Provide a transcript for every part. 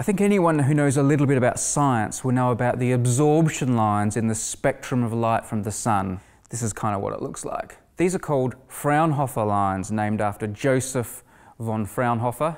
I think anyone who knows a little bit about science will know about the absorption lines in the spectrum of light from the sun. This is kind of what it looks like. These are called Fraunhofer lines, named after Joseph von Fraunhofer,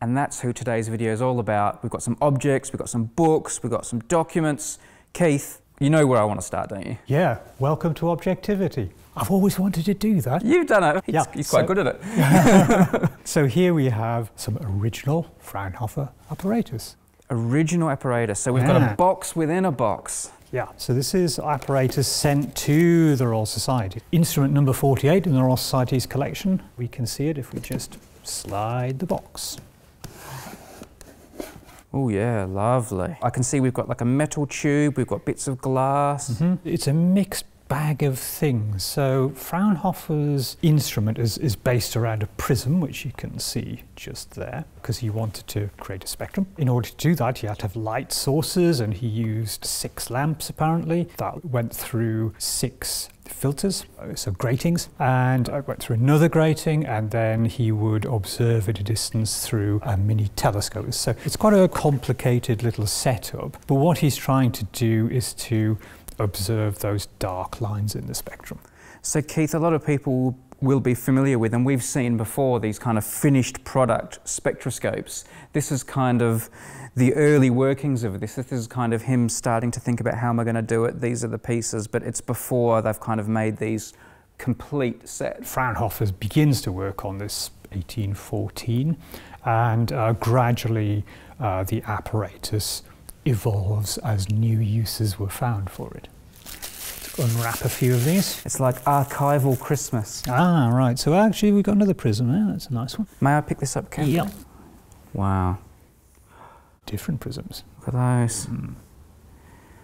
and that's who today's video is all about. We've got some objects, we've got some books, we've got some documents. Keith, you know where I want to start, don't you? Yeah, welcome to objectivity. I've always wanted to do that. You've done it. Yeah, He's quite so- good at it. So here we have some original Fraunhofer apparatus. Original apparatus. So we've got a box within a box. Yeah, so this is apparatus sent to the Royal Society. Instrument number 48 in the Royal Society's collection. We can see it if we just slide the box. Oh yeah, lovely. I can see we've got like a metal tube, we've got bits of glass. Mm-hmm. It's a mixed bag of things. So Fraunhofer's instrument is, is based around a prism, which you can see just there, because he wanted to create a spectrum. In order to do that, he had to have light sources, and he used six lamps apparently that went through six filters, uh, so gratings, and I went through another grating, and then he would observe at a distance through a mini telescope. So it's quite a complicated little setup. But what he's trying to do is to observe those dark lines in the spectrum. So Keith, a lot of people will be familiar with, and we've seen before these kind of finished product spectroscopes. This is kind of the early workings of this. This is kind of him starting to think about how am I going to do it. These are the pieces, but it's before they've kind of made these complete sets. Fraunhofer begins to work on this 1814, and uh, gradually uh, the apparatus evolves as new uses were found for it. Let's unwrap a few of these. It's like archival Christmas. Ah, right. So actually, we've got another prism there. That's a nice one. May I pick this up, Keith? Yep. Wow, Different prisms. look at those.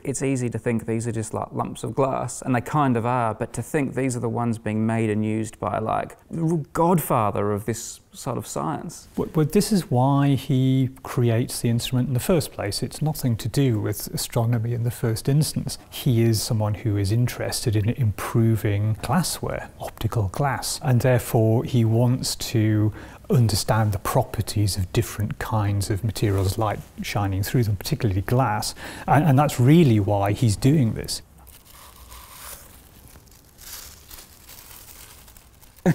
It's easy to think these are just like lumps of glass, and they kind of are, but to think these are the ones being made and used by like the godfather of this sort of science. But, this is why he creates the instrument in the first place. It's nothing to do with astronomy in the first instance. He is someone who is interested in improving glassware, optical glass, and therefore he wants to understand the properties of different kinds of materials, light shining through them, particularly glass. And, and that's really why he's doing this.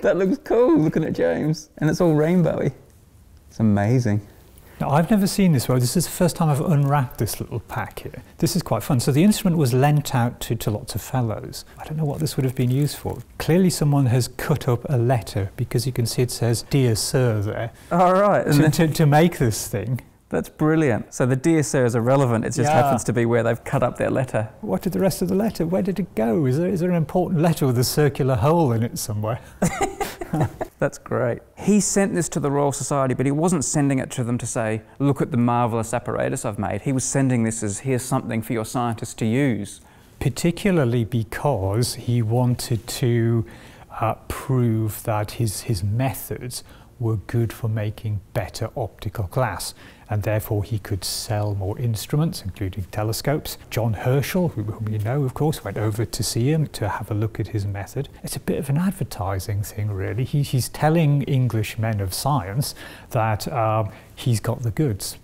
That looks cool, looking at James. And it's all rainbowy. It's amazing. Now, I've never seen this before. This is the first time I've unwrapped this little pack here. This is quite fun. So the instrument was lent out to, to lots of fellows. I don't know what this would have been used for. Clearly someone has cut up a letter because you can see it says, Dear Sir there, All right. And to, to, to make this thing. that's brilliant. So the dear sir is irrelevant. It just Yeah. happens to be where they've cut up their letter. What did the rest of the letter, where did it go? Is there, is there an important letter with a circular hole in it somewhere? That's great. He sent this to the Royal Society, but he wasn't sending it to them to say, look at the marvellous apparatus I've made. He was sending this as, here's something for your scientists to use. particularly because he wanted to uh, prove that his, his methods were good for making better optical glass and therefore he could sell more instruments including telescopes. John Herschel, whom you know of course, went over to see him to have a look at his method. It's a bit of an advertising thing really. He, he's telling English men of science that um, he's got the goods.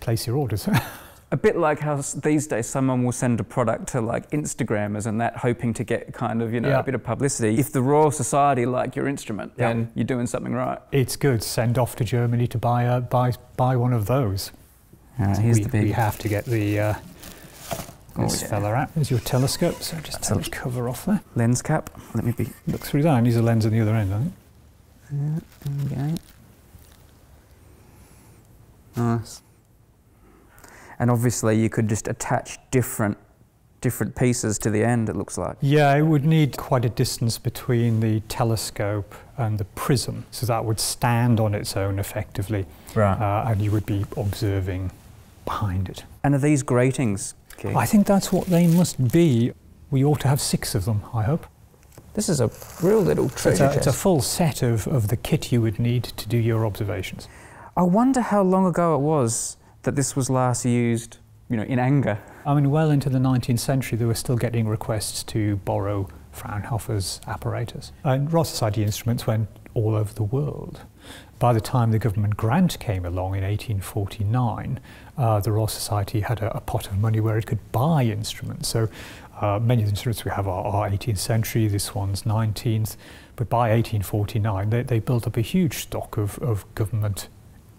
Place your orders. A bit like how these days someone will send a product to like Instagrammers and that hoping to get kind of, you know, Yeah. a bit of publicity. If the Royal Society like your instrument, Yeah. then you're doing something right. it's good. Send off to Germany to buy a, buy buy one of those. Uh, here's we, the big we have to get the uh, Oh, this yeah. fella out. There's your telescope. So just take the cover off there. lens cap. Let me be. Look through that. And there's a lens on the other end. I think. there we go. Nice. And obviously, you could just attach different different pieces to the end. It looks like. Yeah, it would need quite a distance between the telescope and the prism, so that would stand on its own effectively, Right. uh, and you would be observing behind it. and are these gratings? Keith? I think that's what they must be. We ought to have six of them. I hope. This is a real little It's a, it's a full set of, of the kit you would need to do your observations. I wonder how long ago it was that this was last used. You know, in anger. I mean, well into the 19th century, they were still getting requests to borrow Fraunhofer's apparatus. And Royal Society instruments went all over the world. By the time the government grant came along in 1849, uh, the Royal Society had a, a, pot of money where it could buy instruments. So uh, many of the instruments we have are, are, 18th century, this one's 19th, but by 1849 they, they built up a huge stock of, of government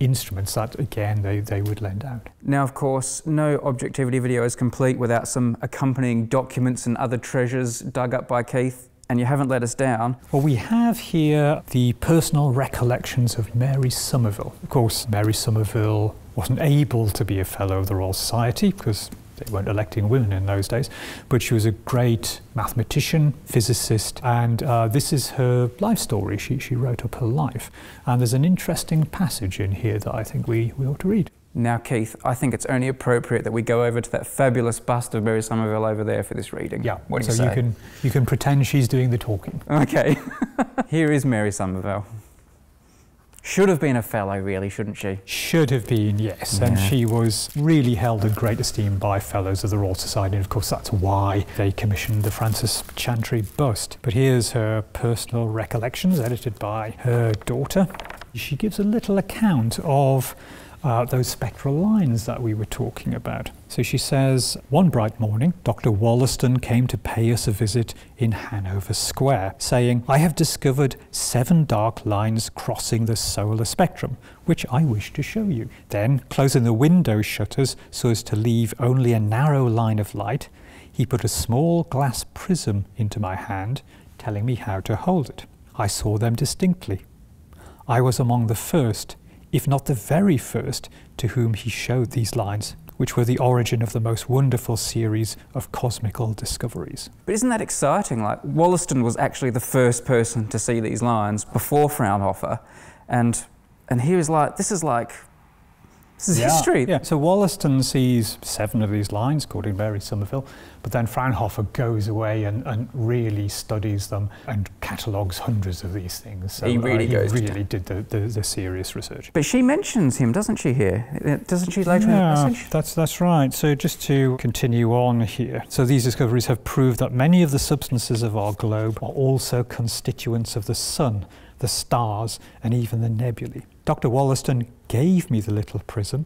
instruments that again they, they would lend out. Now of course no objectivity video is complete without some accompanying documents and other treasures dug up by Keith and you haven't let us down. Well, we have here the personal recollections of Mary Somerville. Of course, Mary Somerville wasn't able to be a Fellow of the Royal Society because they weren't electing women in those days, but she was a great mathematician, physicist, and uh, this is her life story. She, she wrote up her life. And there's an interesting passage in here that I think we, we ought to read. Now, Keith, I think it's only appropriate that we go over to that fabulous bust of Mary Somerville over there for this reading. Yeah, what do so you say? You can, you can pretend she's doing the talking. Okay. Here is Mary Somerville. Should have been a fellow, really, shouldn't she? Should have been, yes. Yeah. And she was really held in great esteem by fellows of the Royal Society. And of course, that's why they commissioned the Francis Chantrey bust. But here's her personal recollections, edited by her daughter. She gives a little account of uh, those spectral lines that we were talking about. So she says, One bright morning, Dr. Wollaston came to pay us a visit in Hanover Square, saying, I have discovered seven dark lines crossing the solar spectrum, which I wish to show you. Then, closing the window shutters so as to leave only a narrow line of light, he put a small glass prism into my hand, telling me how to hold it. I saw them distinctly. I was among the first if not the very first, to whom he showed these lines, which were the origin of the most wonderful series of cosmical discoveries. But isn't that exciting? Like, Wollaston was actually the first person to see these lines before Fraunhofer, and, and he was like, this is like this is yeah, history. Yeah. So Wollaston sees seven of these lines, according to Mary Somerville, but then Fraunhofer goes away and, and really studies them and catalogues hundreds of these things. So, he really uh, goes. He really did the, the, the, serious research. But she mentions him, doesn't she? Here, uh, doesn't she later yeah, in the message? that's that's right. So just to continue on here, so these discoveries have proved that many of the substances of our globe are also constituents of the sun, the stars, and even the nebulae. Dr. Wollaston gave me the little prism.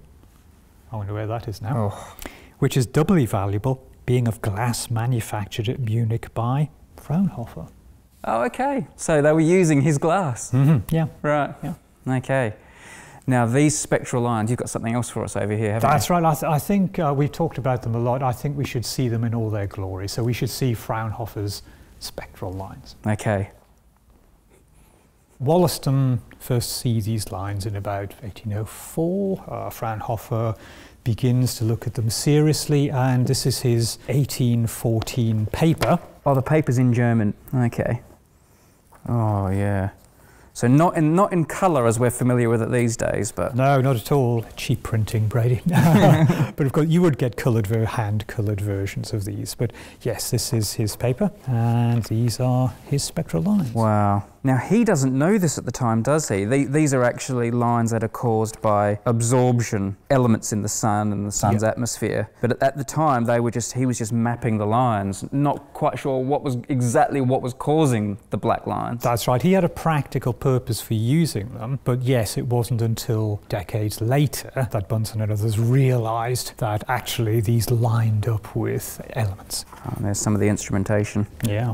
I wonder where that is now. Oh. Which is doubly valuable, being of glass manufactured at Munich by Fraunhofer. Oh, okay. So they were using his glass. Mm-hmm. Yeah. Right. Yeah. Okay. Now, these spectral lines, you've got something else for us over here, haven't That's you? right. I, th- I think uh, we've talked about them a lot. I think we should see them in all their glory. So we should see Fraunhofer's spectral lines. Okay. Wollaston first sees these lines in about 1804. Uh, Fraunhofer begins to look at them seriously, and this is his 1814 paper. Oh, the paper's in German. Okay. Oh, yeah. So not in not in colour as we're familiar with it these days, but no, not at all. Cheap printing, Brady. but of course, you would get coloured, very hand coloured versions of these. But yes, this is his paper, and these are his spectral lines. Wow. Now, he doesn't know this at the time, does he? these are actually lines that are caused by absorption elements in the sun and the sun's yep. atmosphere. But at the time, they were just he was just mapping the lines, not quite sure what was exactly what was causing the black lines. That's right. He had a practical purpose for using them, but yes, it wasn't until decades later that Bunsen and others realized that actually these lined up with elements. Oh, there's some of the instrumentation. Yeah.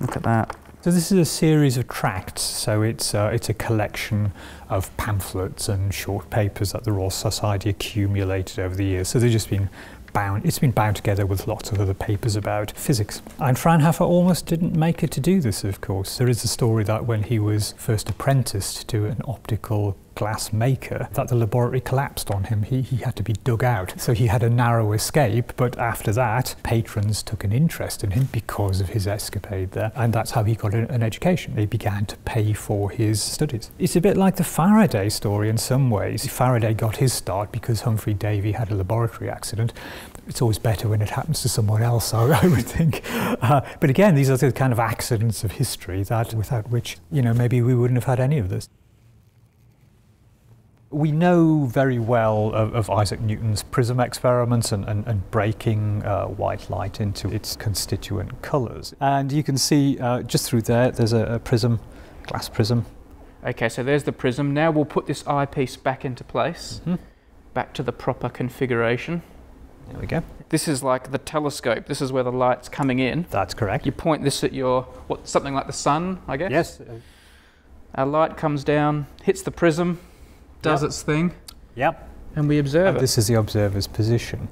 Look at that. So this is a series of tracts. So it's uh, it's a collection of pamphlets and short papers that the Royal Society accumulated over the years. So they've just been bound. It's been bound together with lots of other papers about physics. And Fraunhofer almost didn't make it to do this. Of course, there is a story that when he was first apprenticed to an optical glass maker that the laboratory collapsed on him. He, he had to be dug out. So he had a narrow escape, but after that, patrons took an interest in him because of his escapade there. And that's how he got an education. They began to pay for his studies. It's a bit like the Faraday story in some ways. Faraday got his start because Humphry Davy had a laboratory accident. It's always better when it happens to someone else, I would think. Uh, but again, these are the kind of accidents of history that without which, you know, maybe we wouldn't have had any of this. We know very well of, of, Isaac Newton's prism experiments and, and, and breaking uh, white light into its constituent colours. And you can see uh, just through there, there's a, a, prism, glass prism, Okay, so there's the prism. Now we'll put this eyepiece back into place, Mhm. back to the proper configuration. There we go. This is like the telescope. This is where the light's coming in. That's correct. You point this at your what something like the sun, I guess. Yes. Our light comes down, hits the prism, does Yep. its thing, Yep. and we observe And it. this is the observer's position.